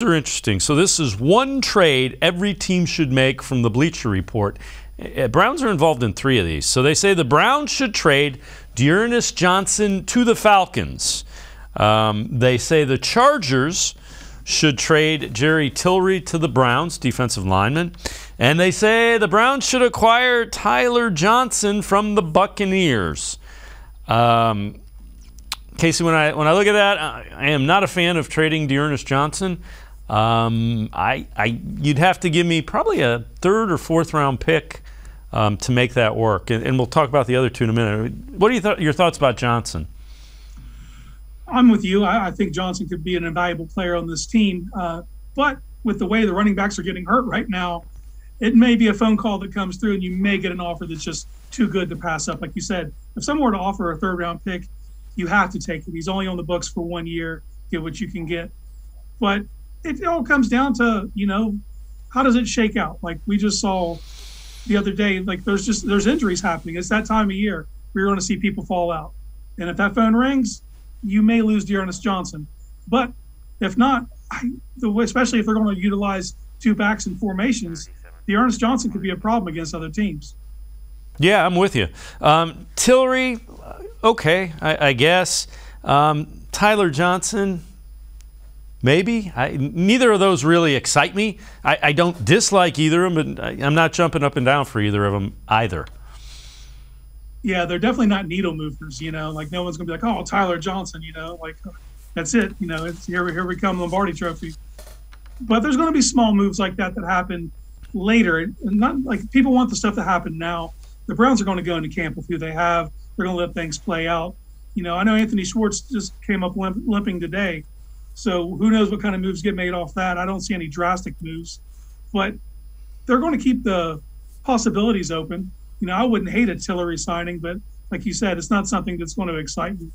are interesting. So this is one trade every team should make from the Bleacher Report. Uh, Browns are involved in three of these. So they say the Browns should trade D'Ernest Johnson to the Falcons. Um, they say the Chargers should trade Jerry Tillery to the Browns, defensive lineman. And they say the Browns should acquire Tyler Johnson from the Buccaneers. Um, Casey, when I when I look at that, I, I am not a fan of trading D'Ernest Johnson. Um, I, I, you'd have to give me probably a third or fourth round pick um, to make that work, and, and, we'll talk about the other two in a minute. What are you th- your thoughts about Johnson? I'm with you. I, I, think Johnson could be an invaluable player on this team, uh, but with the way the running backs are getting hurt right now, it may be a phone call that comes through, and you may get an offer that's just too good to pass up. Like you said, if someone were to offer a third round pick, you have to take it. He's only on the books for one year. Get what you can get, but it all comes down to you know how does it shake out? Like we just saw the other day, like there's just there's injuries happening. It's that time of year. We're going to see people fall out, and if that phone rings, you may lose D'Ernest Johnson. But if not, I, especially if they're going to utilize two backs and formations, D'Ernest Johnson could be a problem against other teams. Yeah, I'm with you. Um, Tillery, okay, I, I guess. Um, Tyler Johnson, maybe. I, neither of those really excite me. I, I, don't dislike either of them, but I, am not jumping up and down for either of them either. Yeah, they're definitely not needle movers. You know, like no one's gonna be like, oh, Tyler Johnson. You know, like that's it. You know, it's here. Here we come, Lombardi Trophy. But there's going to be small moves like that that happen later, and not like people want the stuff to happen now. The Browns are going to go into camp with who they have. They're going to let things play out. You know, I know Anthony Schwartz just came up limp, limping today so who knows what kind of moves get made off that? I don't see any drastic moves, but they're going to keep the possibilities open. You know, I wouldn't hate a Tillery signing, but like you said, it's not something that's going to excite me.